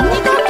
みん